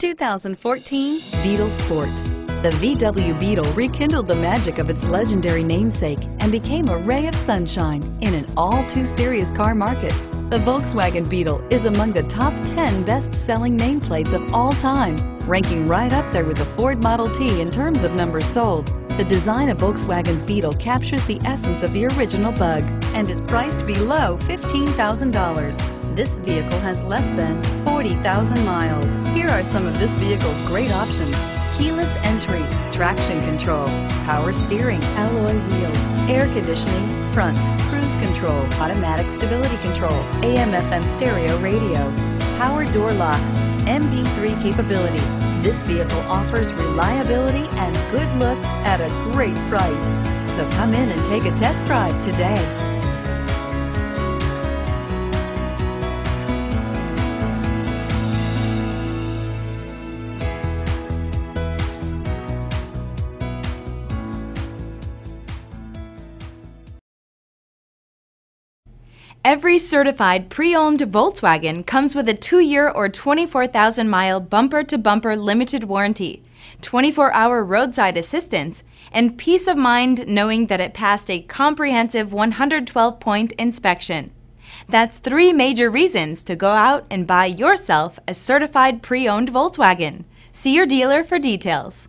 2014 Beetle Sport. The VW Beetle rekindled the magic of its legendary namesake and became a ray of sunshine in an all-too-serious car market. The Volkswagen Beetle is among the top 10 best-selling nameplates of all time, ranking right up there with the Ford Model T in terms of numbers sold. The design of Volkswagen's Beetle captures the essence of the original bug and is priced below $15,000. This vehicle has less than 40,000 miles. Here are some of this vehicle's great options. Keyless entry, traction control, power steering, alloy wheels, air conditioning, front, cruise control, automatic stability control, AM FM stereo radio, power door locks, MP3 capability. This vehicle offers reliability and good looks at a great price. So come in and take a test drive today. Every certified pre-owned Volkswagen comes with a 2-year or 24,000-mile bumper-to-bumper limited warranty, 24-hour roadside assistance, and peace of mind knowing that it passed a comprehensive 112-point inspection. That's three major reasons to go out and buy yourself a certified pre-owned Volkswagen. See your dealer for details.